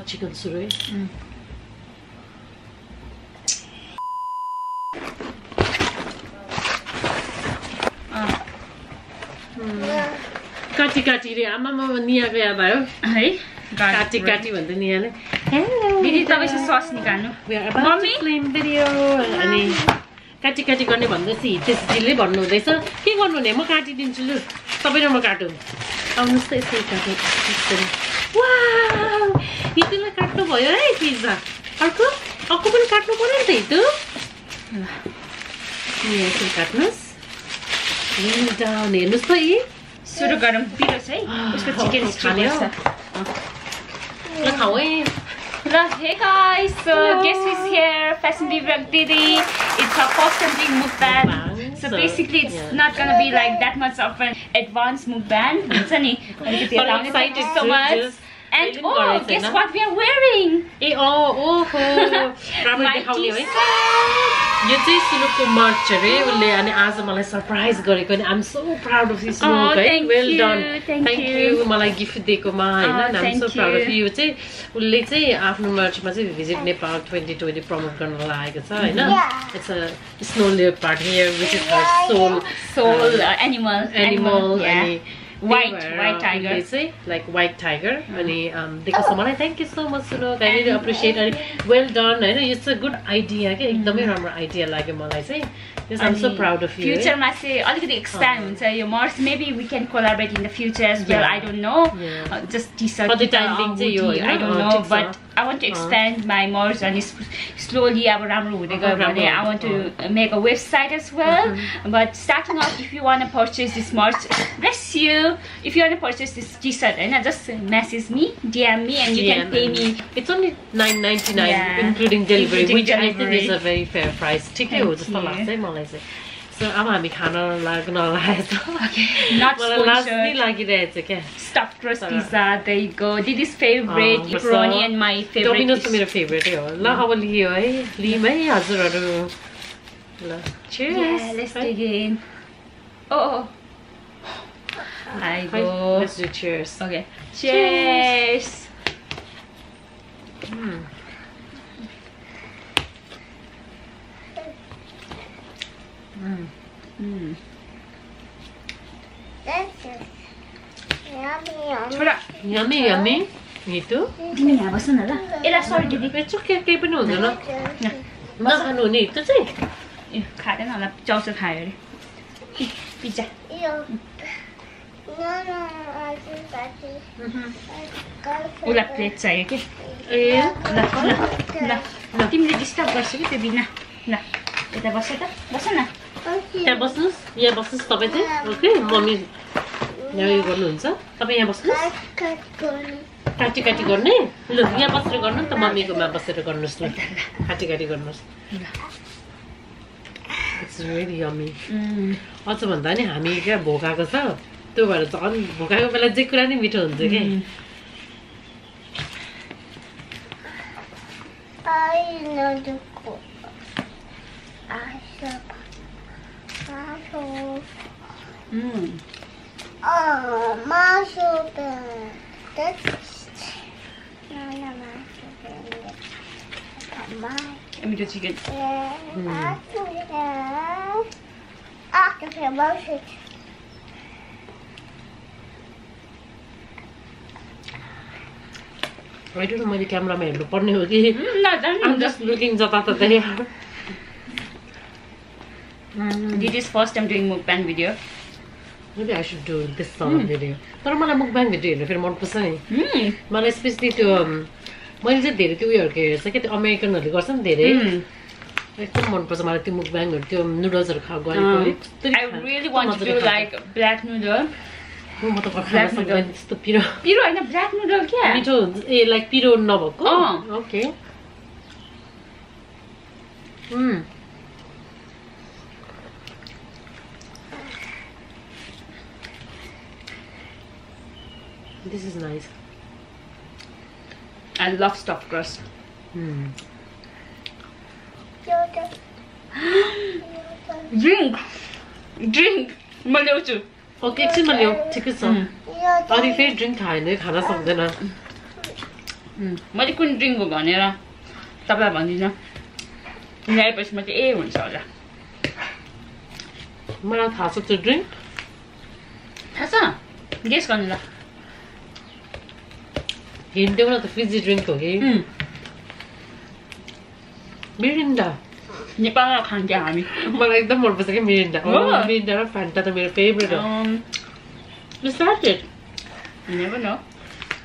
Chicken सुरु है काटी काटी रे आमामा नियाको याद आयो है काटी काटी भन्दै नियाले दिदी सस निकाल्नु अनि काटी काटी गर्ने भन्दैछ हितेशजीले भन्नुहुँदैछ के गर्नु भने म काटिदिन्छु लु तपाईँ र म काटौँ आउनुहोस् त यसरी काटौँ वा हेर्नुहोस् है सुरु गरौँ। पिरोस है उसको चिकन खायो ल खाऊँ ल हे guys so guess we are फसिबी वेब दिदी इट्स अ फक्सिंग मुब्दा so basically it's not gonna be like that much of an advance movement हुन्छ नि अलिकति सो मच oh guess छैन? what we are wearing? ए ओहो राम्रो देखाउने है यो चाहिँ सुलुकको मर्च अरे उसले अनि आज मलाई सरप्राइज गरेको अनि I'm so proud of you सुलुक है thank well you, done thank thank you. You मलाई गिफ्ट दिएकोमा होइन Oh, I'm so proud of you. यो चाहिँ उसले चाहिँ आफ्नो मर्चमा चाहिँ visit Nepal twenty twenty promote गर्न लागेको छ होइन it's a snow leopard here which is soul soul animal animal yeah. अनि White tiger. उसले चाहिँ लाइक वाइट टाइगर अनि um, दिएको छ मलाई थ्याङ्क यू सो मच सुनो रियली अप्रिसिएट अनि वेल डन होइन इट्स अ गुड आइडिया क्या एकदमै राम्रो आइडिया लाग्यो मलाई चाहिँ. सो प्राउड अफ यु फ्युचरमा चाहिँ अलिकति एक्सप्यान्ड हुन्छ यो मर्स maybe we can collaborate in the future as well. I don't know. Just T shirt being चाहिँ यो? I don't know. But I want to expand my merch अनि slowly अब राम्रो हुँदै गयो अँ, राम्रो भने I want to make a website as well but starting of if you want purchase this merch bless you if you want purchase this T shirt होइन just message me DM me and you can pay me It's only nine ninety nine, Yeah. including delivery, Including which I think delivery. is a very fair price. ठिकै हो Thank जस्तो you. लाग्छ है मलाई चाहिँ so अब हामी खान लाग्न लागेको छ Not मलाई लाज नै sponsored. लागिरहेको छ क्या stuffed crust Sarah. pizza. There you go. Didi's favorite, अँ, pepperoni, बस. and my favorite. डोमिनोज त मेरो फेभरेटै हो ल अब लियो है लिम है हजुरहरू ल cheers. Yeah, let's है? dig in. Oh, oh. I है, go. Let's do cheers. Okay. Cheers. Mm. Mm. Mm. This is yummy, yummy. Yummy, yummy. Mitu तिमी यहाँ बस्नु न ल यसलाई सरी दिदी बेच्छु के केही पनि हुँदैन नखानु हुने हिटो चाहिँ ए खाँदैन होला चाउचाउ खायो अरे पिज्जा उसलाई प्लेट चाहियो कि ए ल ल ल ल तिमीले डिस्टर्ब गर्छौ कि त्यो बिना ल यता बस त बस न त्यहाँ बस्नुहोस् यहाँ बस्नुहोस् तपाईँ चाहिँ ओके मम्मी यहाँ उयो गर्नुहुन्छ? तपाईँ यहाँ बस्नुहोस्। going. काटी काटी गर्ने? लु यहाँ बसेर गर्नु नि त मम्मीकोमा बसेर गर्नुहोस् ल। काटी काटी गर्नुहोस्। इट्स भेरी यम्मी अझ भन्दा नि हामी क्या भोकाएको छ। त्यो भएर झन् भोकाएको बेला जे कुरा नि मिठो हुन्छ क्या I Oh, muscle burn. That's. No, no, muscle burn. Come on. मिठो chicken Yeah, I should. I can feel motion. होइन मैले क्यामरामा हेर्नु पर्ने हो कि ल I'm just looking जताततै दिदिज first time doing mukbang video Maybe I should do this sort of video. तर मलाई मुखबाङ भिडियो हेर्नु फेरि मनपर्छ नि मलाई स्पेसली त्यो um, मैले चाहिँ धेरै त्यो उयोहरूको हेर्छ क्या त्यो अमेरिकनहरूले गर्छ नि धेरै एकदम मनपर्छ मलाई त्यो मुखबाङहरू त्यो नुडल्सहरू खा गरेको आई डु म त खान black सक्दैन noodle. त्यस्तो पिरो। पिरो होइन ब्ल्याक नुडल क्या? मिठो हुन्छ ए लाइक पिरो नभएको। Okay This is nice. I love stuff crust Mm. Drink drink म ल्याउँछु ओके एकछिनमा ल्याऊ ठिकै छ Mm. अनि फेरि ड्रिङ्क खायो भने खान सक्दैन मैले कुन ड्रिङ्क हो भनेर तपाईँलाई भन्दिनँ ल्याएपछि मात्रै ए हुन्छ होला मलाई थाहा छ त्यो ड्रिङ्क थाहा छ गेस गर्नु ल हिँड्थ्यौ न त फ्रिजी ड्रिङ्क हो कि मिरिन्डा नेपालमा खान्थ्यो हामी मलाई एकदम मनपर्छ कि मिरिन्डा हो? मिरिन्डा र फ्यान्टा त मेरो फेभरेट हो स्टार्टेड.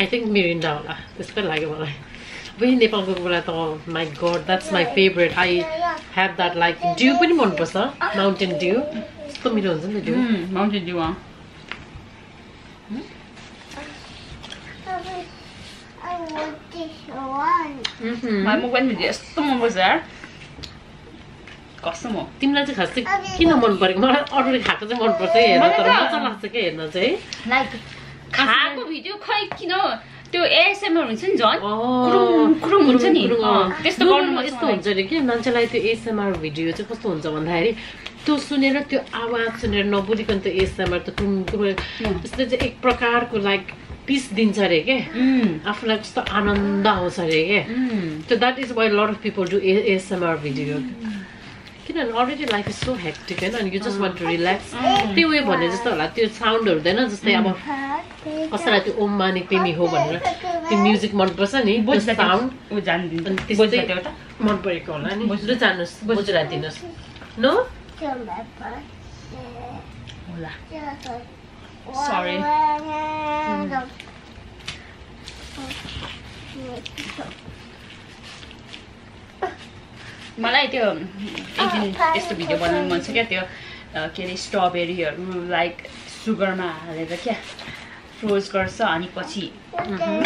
आई थिङ्क मिरिन्डा होला त्यस्तै लाग्यो मलाई फेरि नेपालको कुरा त my god that's my favourite I have that like Dew पनि मनपर्छ माउन्टेन ड्यु यस्तो मिठो हुन्छ नि त ड्यु उम्, Mountain Dew अँ। I want this one. मलाई मुख पनि यस्तो मनपर्छ यार कसम हो तिमीलाई चाहिँ खास चाहिँ किन मन परेको मलाई अरूले खाएको चाहिँ मनपर्छ है हेर्न तर मजा लाग्छ क्या हेर्न चाहिँ लाइक खाएको भिडियो खै किन त्यो एएसएमआर हुन्छ नि झन् कुरुङ हुन्छ नि। त्यस्तो नो, गर्नु नो, छ यस्तो। हुन्छ अरे कि मान्छेलाई त्यो एसएमआर भिडियो चाहिँ कस्तो हुन्छ भन्दाखेरि त्यो सुनेर त्यो आवाज सुनेर नबुझिकन त्यो एसएमआर त कुरुङ कुरुङ त्यस्तो चाहिँ एक प्रकारको लाइक पिस दिन्छ अरे के आफूलाई कस्तो आनन्द आउँछ अरे के उम्, So that is why a lot of people do A- ASMR video. किनभने already life is so hectic होइन अनि you just want to relax त्यो उयो भने जस्तो होला त्यो साउन्ड हुँदैन जस्तै अब कसैलाई त्यो ओम माने पेमी हो भनेर त्यो म्युजिक मनपर्छ नि त्यो त्यो- साउन्ड। अनि त्यस्तै त्यो? मन परेको होला नि बुझ्नु जानुहोस् बुझिरहेको दिनुहोस् नो होला Sorry. मलाई त्यो एक दिन यस्तो भिडियो बनाउनु मन छ क्या त्यो के अरे स्ट्रबेरीहरू लाइक सुगरमा हालेर क्या फ्रोज गर्छ अनि पछि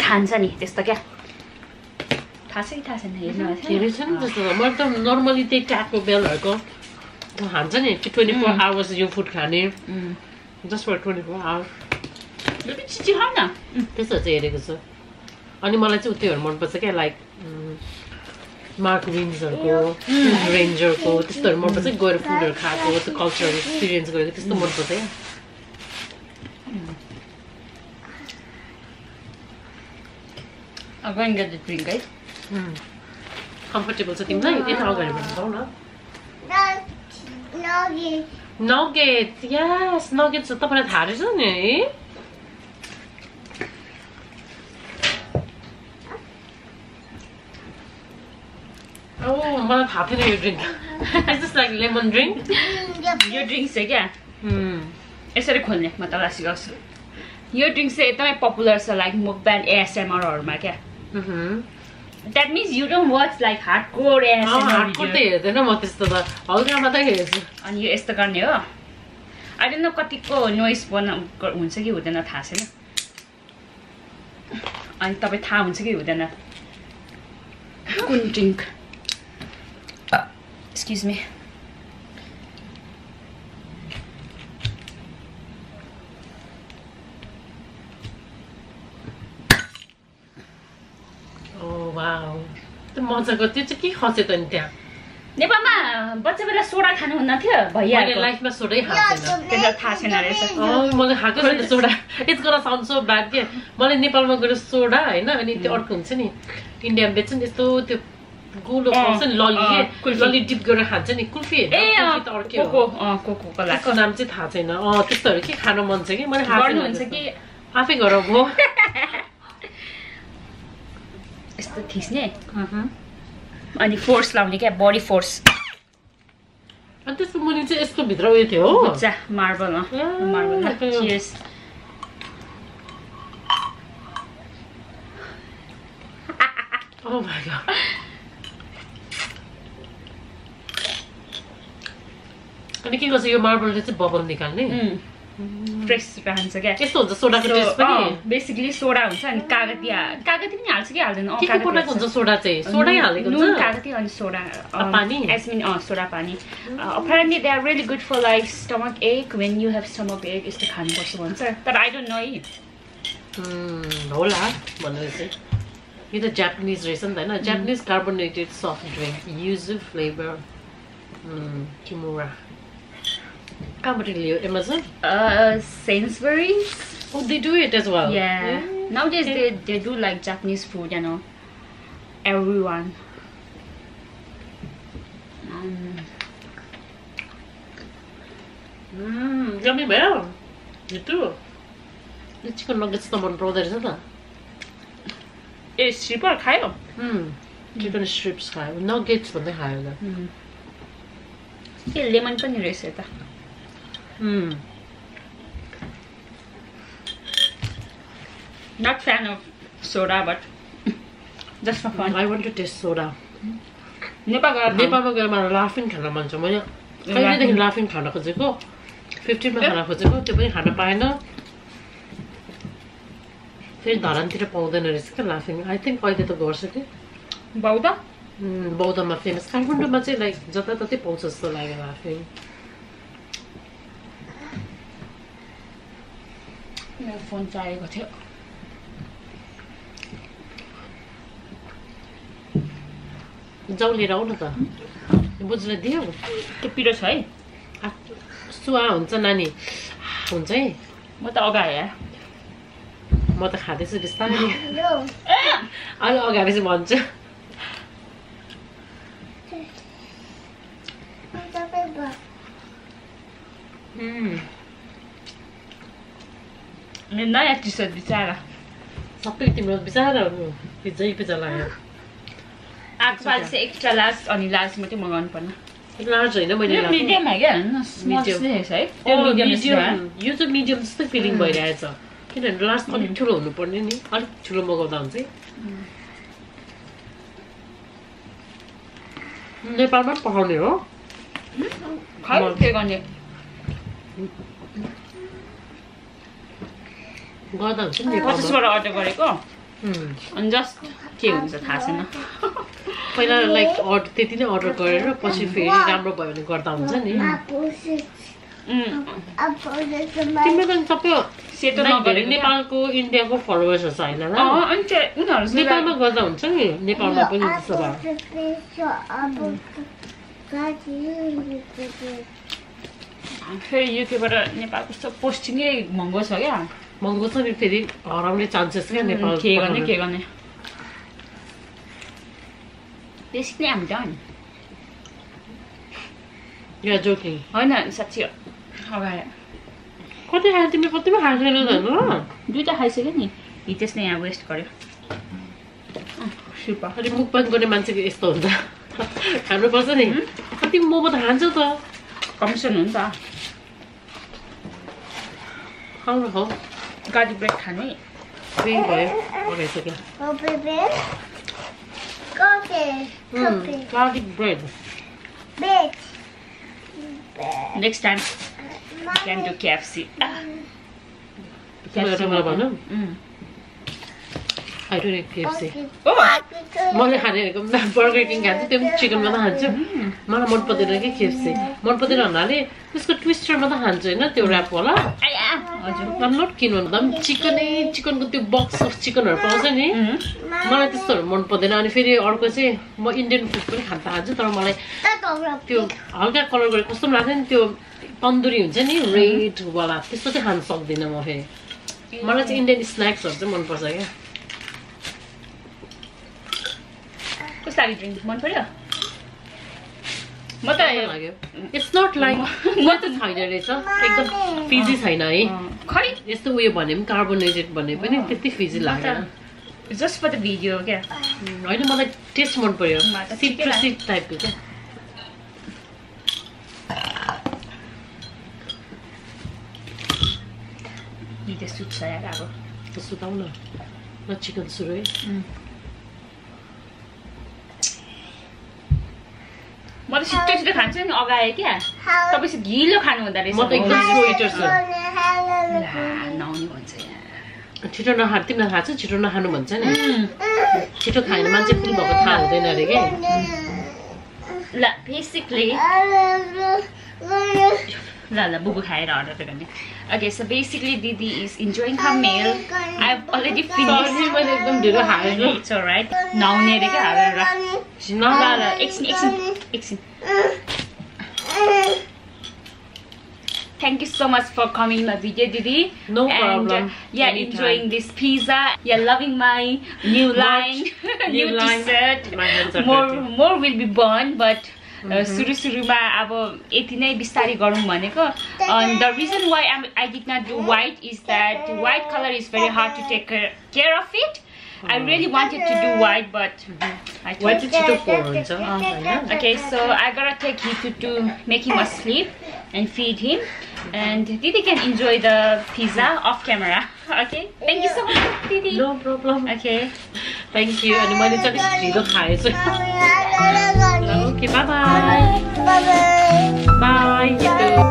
खान्छ नि त्यस्तो क्या। थाहा छ कि थाहा छैन हेर्नु धेरै छ नि त्यस्तो मैले त नर्मली त्यही ट्याको बेलहरूको त्यो हान्छ नि ट्वेन्टी फोर. आवर्स यो फुड खाने। Just for twenty four hours यो पनि चिची खाऊ न त्यस्तो चाहिँ हेरेको छु अनि मलाई चाहिँ त्योहरू मनपर्छ क्या लाइक मार्क रिन्सहरूको रेन्जरको त्यस्तोहरू मनपर्छ गएर फुडहरू खाएको त्यो कल्चरहरू एक्सपिरियन्स गरेको त्यस्तो मनपर्छ क्या going get the drink है कम्फर्टेबल छ तिमीलाई यता अगाडि भन्नु न No, no, नगेट यस नगेट छ तपाईँलाई थाहा रहेछ नि है ओ मलाई थाहा थिएन यो drink just like lemon drink यो ड्रिङ्क चाहिँ क्या यसरी खोल्ने म तपाईँलाई सिकाउँछु यो ड्रिङ्क चाहिँ एकदमै पपुलर छ लाइक मुकब्यान्ड एएसएमआरहरूमा क्या that means you don't watch like hard core हार्डको त हेर्दैन म त्यस्तो त हल्का मात्रै हेर्छु अनि यो यस्तो गर्ने हो डोन्ट नो कतिको नोइस बना हुन्छ कि हुँदैन थाहा छैन अनि तपाईँ थाहा हुन्छ कि हुँदैन कुन drink excuse me oh wow त्यो मजाको त्यो चाहिँ के खस्यो त नि त्यहाँ? नेपालमा बच्चा बेला सोडा खानुहुन्न थियो लाइफमा खाएको त्यसलाई थाहा छैन रहेछ। अँ, मलाई खाएको छैन soda. It's sound so bad के मलाई नेपालमा गएर सोडा होइन? अनि त्यो अर्को हुन्छ नि इन्डियामा बेच्छ नि यस्तो त्यो गोलो अँ, पाउँछ नि लली अँ, के कुल्फी। लली डिप गरेर खान्छ नि कुल्फी। हो। नाम चाहिँ थाहा छैन। अँ त्यस्तोहरू के खान मन छ कि? मैले खाएको छैन गर्नुहुन्छ त्यस्तो। कि? आफै गर भयो यस्तो थिच्ने अनि फोर्स लाउने क्या बडी फोर्स। अनि त्यसको मुनि चाहिँ यस्तो भित्र उयो थियो हो। बुच्चा marble marble cheers Oh my god. अनि के गर्छ यो मार्बलले चाहिँ बबल निकाल्ने? फ्रेस रहन्छ क्या यस्तो हुन्छ सोडाको टेस्ट पनि बेसिकली सोडा हुन्छ अनि कागती कागती पनि हाल्छ कि हाल्दैन। हुन्छ सोडा चाहिँ सोडै हालेको नुन कागती अनि सोडा पानी? एसमिन अँ सोडा पानी apparently they are really good for like stomach ache when you have stomach ache यस्तो खानुपर्छ भन्छ तर आई डोन्ट नो होला भनेर चाहिँ यो त जापानिज रहेछ नि त होइन Japanese carbonated soft drink use flavour kimura कहाँबाट लियो Amazon Sainsbury Oh, they do it as well. Yeah. Eh, Nowadays they, they do like Japanese food, you know. Everyone. Um, Mm, yummy भयो जितु यो chicken nuggets त मन पराउँदो रहेछ त ए sleeper खायो chicken strips खायो nuggets भन्दै खायो त के लेमन पनि रहेछ यता Mm. Not fan of soda but just for fun I want to taste soda Nepal गएर नेपाल नेपालमा गएर मलाई लाफिङ खान मन छ मैले कहिलेदेखि लाफिङ खान खोजेको फिफ्टिनमा खान खोजेको त्यो पनि खान पाएन फेरि धरानतिर पाउँदैन रहेछ क्या लाफिङ आई थिङ्क अहिले त गर्छ कि बौद्ध बौद्धमा फेमस काठमाडौँमा चाहिँ लाइक जताततै पाउँछ जस्तो लाग्यो लाफिङ मेरो फोन चाहिएको थियो। जाउ लिएर आऊ न त। बुझ्लाई दियो। त्यो पिरो छ है। सुहा हुन्छ नानी। हुन्छ है। म त अगाडि आएँ म त खाँदैछु बिस्तारै. अलि चाहिँ भन्छु। Paper. मेरो नयाँ टी सर्ट बिचारा सबै तिम्रो बिचरा पिज्जै पिज्जा लाग्यो आजपाल चाहिँ एक्स्ट्रा लार्ज अनि लार्ज मात्रै मगाउनु पर्ने लार्ज होइन मैले क्या यो चाहिँ मिडियम जस्तै फिलिङ भइरहेछ किनभने लास्ट अलिक ठुलो हुनुपर्ने नि अलिक ठुलो मगाउँदा हुन्छ नेपालमा पठाउने हो खै के गर्ने गर्दा हुन्छ नि पचासबाट अर्डर गरेको अनि जस्ट के हुन्छ थाहा छैन पहिला लाइक अर्डर त्यति नै अर्डर गरेर पछि फेरि राम्रो भयो भने गर्दा हुन्छ नि. तिम्रो त सबै सेतो। नेपालको इन्डियाको फलोवर्सहरू छ होइन अनि उनीहरू नेपालमा गर्दा हुन्छ नि नेपालमा पनि. फेरि युकेबाट नेपाल कस्तो पोस्टिङै महँगो छ क्या महँगो छ नि फेरि हराउने चान्सेस क्या नेपाल के गर्ने के गर्ने बेसिकली हामी डन या जोकिङ होइन साँच्ची अगाडि कति खायो तिमी कतिमा खाएको छैन त होइन दुइटा खाइसक्यो नि हितेश नै यहाँ वेस्ट गर्यो सुपर अनि मुखपान गर्ने मान्छेको यस्तो हुन्छ खानुपर्छ नि कति मोमो त खान्छ त कमिसन हो नि त खाउ न खाउ गार्लिक ब्रेड खाने? भयो Open bed. Coffee. Coffee. Garlic bread. Next time can do KFC भन खाइरह्यो नि केएफसी ओ मैले खाने भनेको बर्गर किङ खान्छु त्यो पनि चिकन मात्रै खान्छु मलाई मन पर्दैन कि केएफसी मन पर्दैन भन्नाले त्यसको ट्विस्टर मात्रै खान्छु होइन त्यो ऱ्यापवाला आया हजुर। I'm not किन भन्दा चिकनै चिकनको त्यो बक्स अफ चिकनहरू पाउँछ नि। मलाई त्यस्तोहरू मन पर्दैन। अनि फेरि अर्को चाहिँ म इन्डियन फुड पनि खान त खान्छु तर मलाई त्यो हल्का कलर गरेको कस्तो पनि लाग्छ नि। त्यो तन्दुरी हुन्छ नि रेडवाला त्यस्तो चाहिँ खान सक्दिनँ म फेरि। मलाई चाहिँ इन्डियन स्न्याक्सहरू चाहिँ मनपर्छ क्या। कस्तो ड्रिङ्क मन पर्यो? म त इट्स नट लाइक म त छैन रहेछ। एकदम फिजी छैन है। खै? यस्तो उयो भने पनि कार्बोनेटेड भने पनि त्यति फिजी लाग्दैन जस्ट फर द भिडियो क्या? होइन मलाई टेस्ट मन पर्यो। म त ठिकै सिट्रसिट टाइपको क्या सुत्छ अब। सुताउ न चिकन सुरु है। त छिट्टो छिट्टो खान्छु नि अगाए क्या तपाईँ चाहिँ ढिलो खानु हुँदो रहेछ म त एकदम स्वेटर छु ला, नआउने भन्छ छिटो नखा तिमीलाई थाहा छ छिटो नखानु भन्छ नि छिटो खाएन मान्छे फुल भएको थाहा हुँदैन अरे कि ल बेसिकली ल ल बुबु खाएर अर्डर गर्ने सो बेसिकली दिदी is enjoying her meal I have already finish Sorry, मैले एकदम ढिलो खाएको इट्स राइट नआउने अरे क्या हालेर ल ल एकछिन एकछिन एकछिन Thank you so much for coming in my video, Didi. No and, problem. uh, yeah, Anytime. enjoying this pizza. Yeah, loving my new line, new new line. t-shirt. My hands are More, dirty. more will be born, but uh, सुरु सुरुमा अब यति नै बिस्तारै गरौँ भनेको Um, the reason why I'm, i did not do white is that white color is very hard to take care of it I hmm. really wanted to do white, but I did you do orange. Oh, okay, so I gotta take him to, to make him asleep and feed him. And Didi can enjoy the pizza off camera. Okay, thank you so much, Didi. No problem. Okay, thank you. And my little Didi Hi. Okay, bye bye. Bye bye. Bye. bye.